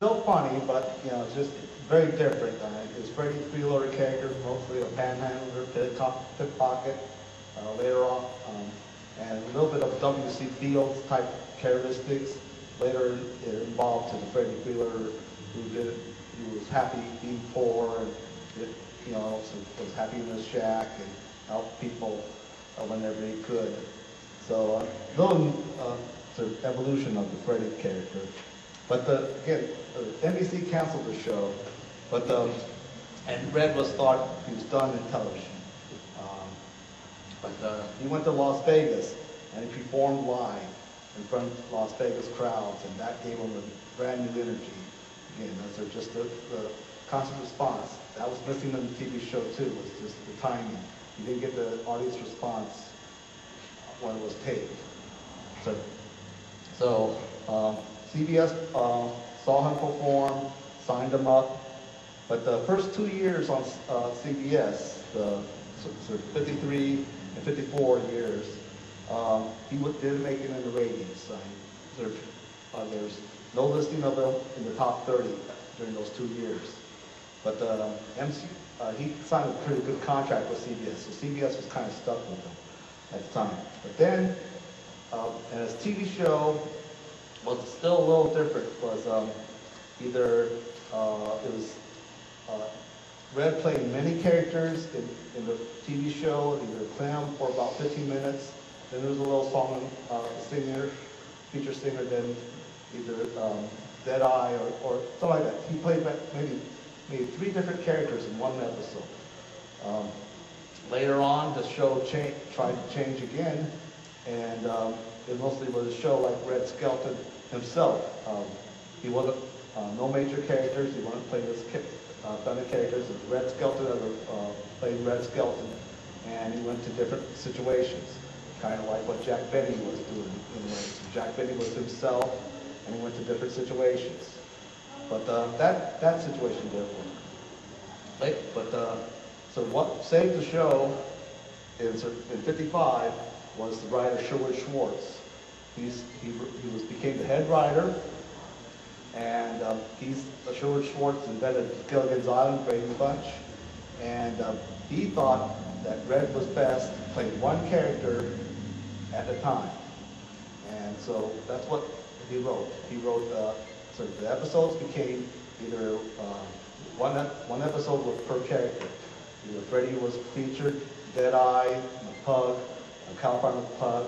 Still funny, but, you know, it's just very different. Uh, his Freddy Freeloader character mostly a panhandler, pickpocket, uh, later on, um, and a little bit of W.C. Fields type characteristics. Later, it involved to the Freddy Freeloader who did, who was happy being poor and, did, you know, so was happy in his shack and helped people uh, whenever he could. So, uh, little uh, sort of evolution of the Freddy character. But the, again, NBC canceled the show, but, um, and Red was thought he was done in television. Um, but uh, he went to Las Vegas and he performed live in front of Las Vegas crowds, and that gave him a brand new energy. Again, those are just the, the constant response. That was missing in the TV show too, was just the timing. You didn't get the audience response when it was taped. So, so um, CBS uh, saw him perform, signed him up, but the first two years on uh, CBS, the sort of 53 and 54 years, um, he didn't make it in the ratings. Uh, there, uh, there's no listing of him in the top 30 during those two years. But uh, MC, uh, he signed a pretty good contract with CBS, so CBS was kind of stuck with him at the time. But then, uh, and his TV show was still a little different. Was um, either uh, it was uh, Red playing many characters in, in the TV show, either Clem for about 15 minutes, then there was a little song, uh, singer, feature singer, then either um, Deadeye or, or something like that. He played maybe maybe three different characters in one episode. Um, later on, the show cha- tried to change again, and um, it mostly was a show like Red Skelton himself. Um, he wasn't uh, no major characters. He wasn't playing this uh, kind of characters. Was Red Skelton ever uh, played Red Skelton, and he went to different situations, kind of like what Jack Benny was doing. Jack Benny was himself, and he went to different situations. But uh, that that situation didn't work. Right? But uh, so what saved the show in, in 55 was the writer Sherwood Schwartz. He's, he, he was became the head writer, and um, he's Sherwood Schwartz invented Gilligan's Island, Brady Bunch, and um, he thought that Red was best playing one character at a time, and so that's what he wrote. He wrote uh, so the episodes became either uh, one one episode was per character. Either Freddy was featured, Deadeye, the Pug, a California Pug,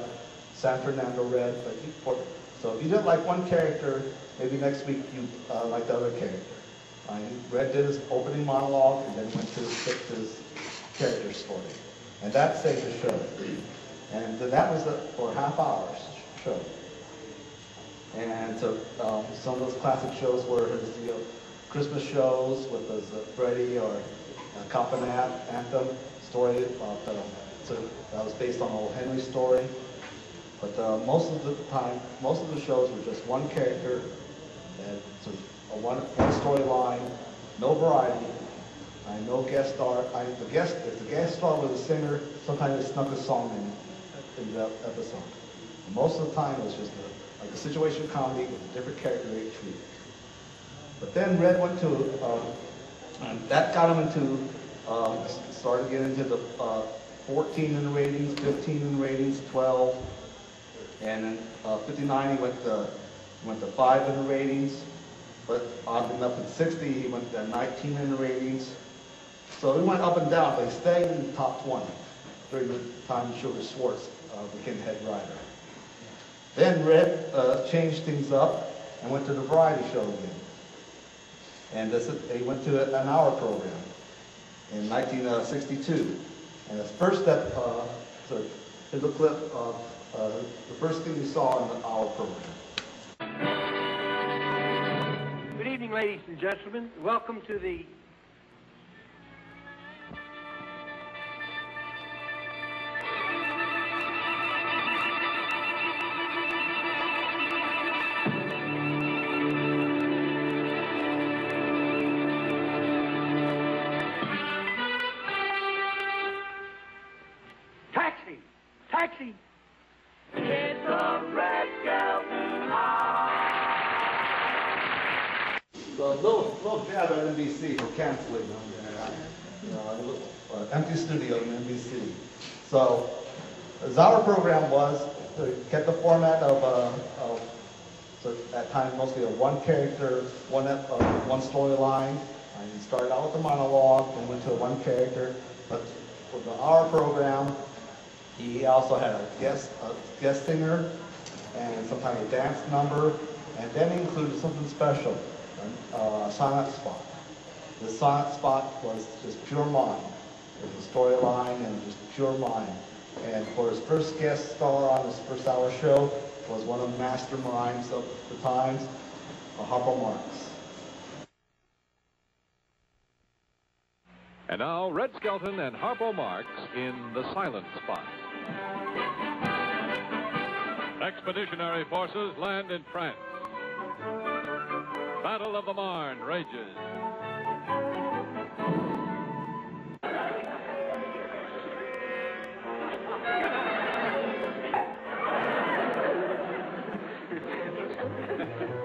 San Fernando Red. But he, for, so if you didn't like one character, maybe next week you uh, like the other character. Uh, Red did his opening monologue and then went to his, his character story, and that saved the show. And that was the, for half hour show. And so um, some of those classic shows were his you know, Christmas shows with his Freddie or uh, Cop and Anthem story. About, uh, so that was based on O. Henry story. But uh, most of the time, most of the shows were just one character and a one, one storyline, no variety, and no guest star. I, the guest, if the guest star was a singer, sometimes they snuck a song in, in the episode. Most of the time, it was just a, like a situation comedy with a different character each week. But then Red went to, um, and that got him into, um, started getting into the uh, 14 in the ratings, 15 in the ratings, 12, and in uh, 59 he went to went to five in the ratings. But oddly enough, in 60 he went to 19 in the ratings. So he went up and down, but he stayed in the top 20 during the time Sherwood Schwartz uh, became head writer. Then Red uh, changed things up and went to the variety show again. And this he went to an hour program in 1962. And his first step, uh, so here's a clip of uh, the first thing he saw in the hour program. Good evening, ladies and gentlemen. Welcome to the So a little, little jab at NBC for canceling them. You know, uh, empty studio in NBC. So, our program was to get the format of, uh, of, so at that time mostly a one character, one, uh, one storyline. I started out with a monologue, and went to a one character, but for the hour program, he also had a guest, a guest singer, and sometimes a dance number, and then included something special, a Silent spot. The Silent spot was just pure mime. It was a storyline and just pure mime. And for his first guest star on his first hour show was one of the masterminds of the times, uh, Harpo Marx. And now, Red Skelton and Harpo Marx in The Silent Spot. Expeditionary forces land in France. Battle of the Marne rages.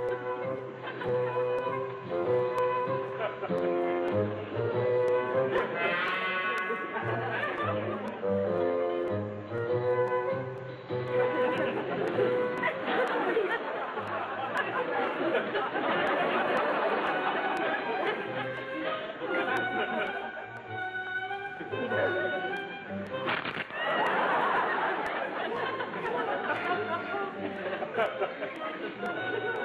ハハハハ!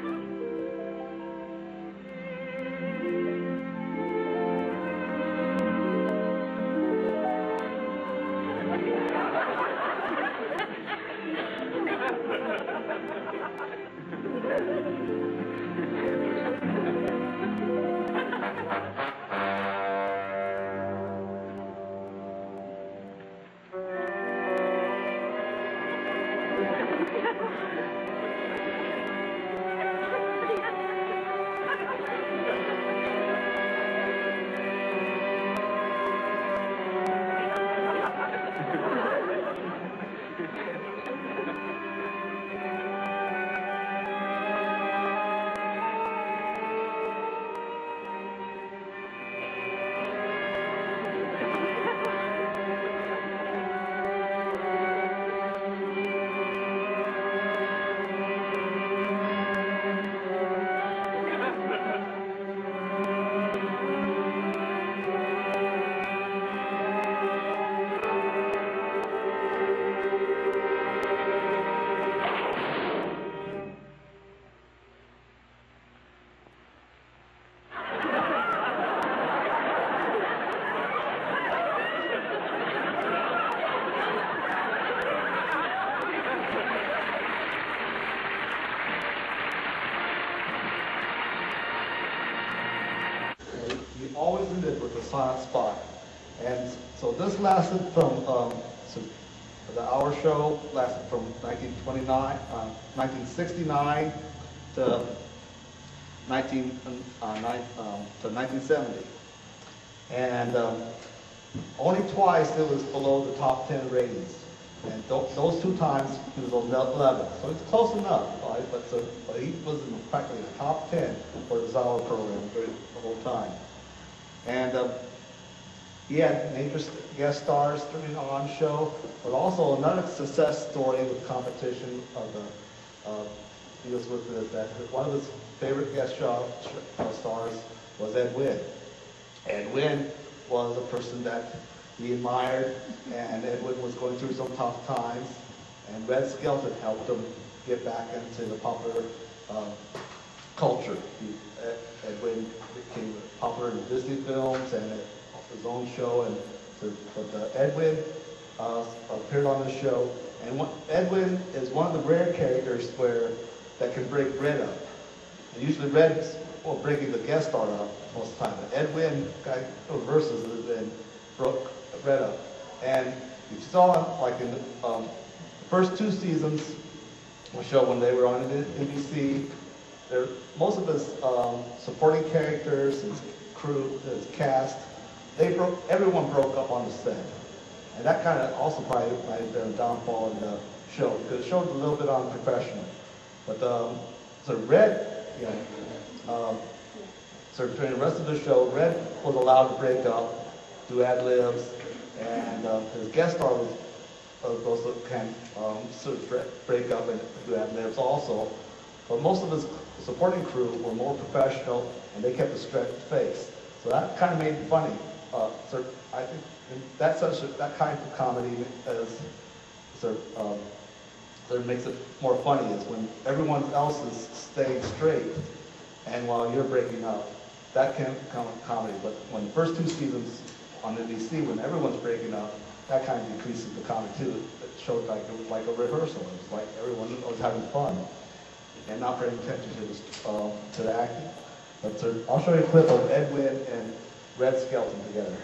spot. And so this lasted from, um, so the hour show lasted from 1929, uh, 1969 to 19, uh, nine, um, to 1970. And um, only twice it was below the top 10 ratings. And tho- those two times he was on 11. So it's close enough, right? But, so, but he was in practically the top 10 for the Zower program during the whole time. And he had major guest stars during on show, but also another success story with competition of the, uh, he was with the, that, one of his favorite guest show, stars was Ed Wynn. Ed Wynn was a person that he admired, and Ed Wynn was going through some tough times, and Red Skelton helped him get back into the popular uh, culture. He, Ed, Ed became popular in Disney films and his own show, and but uh, Ed uh, appeared on the show, and what, Ed is one of the rare characters where that can break Red up. And usually Red's well, breaking the guest star up most of the time, but Ed Wynn guy reverses it and broke Red up. And you saw like in the, um, the first two seasons of the show when they were on NBC, there, most of his um, supporting characters, his crew, his cast, they broke, everyone broke up on the set. And that kind of also probably might have been a downfall in the show, because it showed a little bit unprofessional. But, um, so Red, you know, um, so during the rest of the show, Red was allowed to break up, do ad libs, and um, his guest star was uh, that can um, sort of break up and do ad libs also. But most of his supporting crew were more professional, and they kept a straight face. So that kind of made it funny. Uh, so I think that's such a, that kind of comedy is sort of, um, that makes it more funny is when everyone else is staying straight, and while you're breaking up, that can become comedy. But when the first two seasons on NBC, when everyone's breaking up, that kind of decreases the comedy too. It showed like it was like a rehearsal. It was like everyone was having fun and not paying attention uh, to the acting. But I'll show you a clip of Ed Wynn and Red Skelton together.